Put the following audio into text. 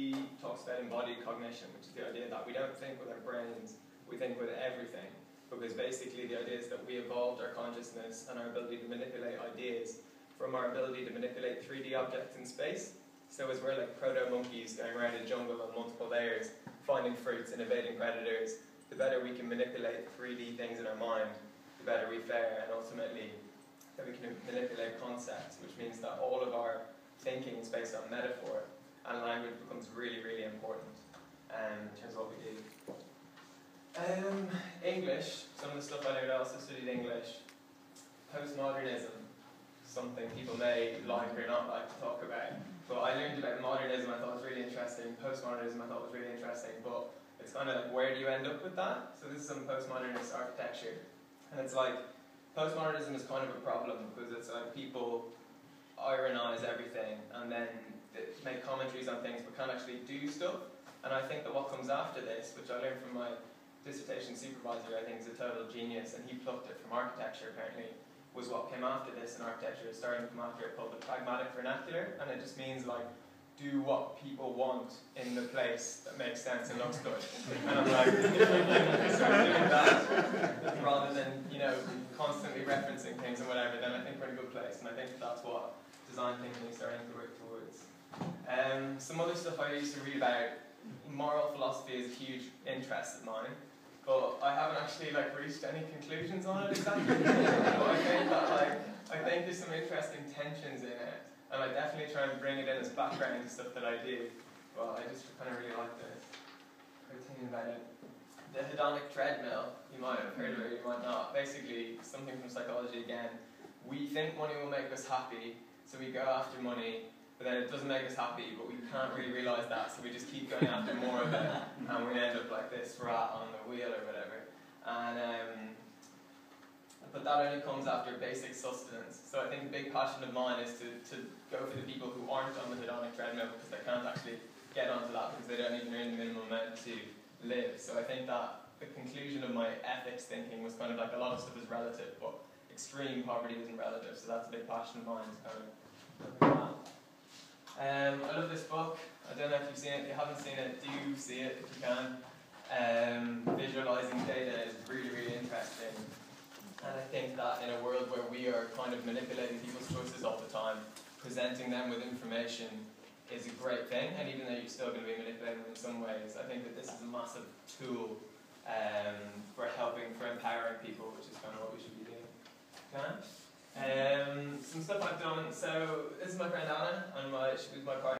he talks about embodied cognition, which is the idea that we don't think with our brains, we think with everything. Because basically the idea is that we evolved our consciousness and our ability to manipulate ideas from our ability to manipulate 3D objects in space. So as we're like proto-monkeys going around a jungle on multiple layers, finding fruits and evading predators, the better we can manipulate 3D things in our mind, the better we fare, and ultimately that we can manipulate concepts, which means that all of our thinking is based on metaphor, and language becomes really, really important um, in terms of what we do. Um, English, some of the stuff I learned, I also studied English. Postmodernism, something people may like or not like to talk about. But I learned about modernism, I thought it was really interesting. Postmodernism, I thought was really interesting. But it's kind of like, where do you end up with that? So this is some postmodernist architecture. And it's like, postmodernism is kind of a problem because it's like people ironize everything and then make commentaries on things but can't actually do stuff. And I think that what comes after this, which I learned from my dissertation supervisor, I think is a total genius, and he plucked it from architecture apparently, was what came after this in architecture, is starting to come after it called the pragmatic vernacular, and it just means like, do what people want in the place that makes sense and looks good. and I'm like, you start doing that, rather than, you know, constantly referencing things and whatever, then I think we're in a good place, and I think that's what design thinking is starting to work towards. Um, some other stuff I used to read about, moral philosophy is a huge interest of mine, but I haven't actually like reached any conclusions on it exactly. but I think that like, I think there's some interesting tensions in it, and I definitely try and bring it in as background to stuff that I do. Well, I just kind of really like this. Thinking about it. The hedonic treadmill, you might have heard of it, you might not. Basically, something from psychology again. We think money will make us happy, so we go after money, but then it doesn't make us happy, but we can't really realise that, so we just keep going after more of it, and we end up like this rat on the wheel or whatever. And um, but that only comes after basic sustenance. So I think a big passion of mine is to, to go for the people who aren't on the hedonic treadmill because they can't actually get onto that because they don't even earn the minimum amount to live. So I think that the conclusion of my ethics thinking was kind of like a lot of stuff is relative, but extreme poverty isn't relative, so that's a big passion of mine. Kind of um, I love this book. I don't know if you've seen it. If you haven't seen it, do see it if you can. Um, visualizing data is really, really interesting. And I think that in a world where we are kind of manipulating people's choices all the time, presenting them with information is a great thing. And even though you're still going to be manipulating them in some ways, I think that this is a massive tool um, for helping, for empowering people, which is kind of what we should be doing. Um, some stuff I've done. So this is my friend Anna, and my, she was my partner.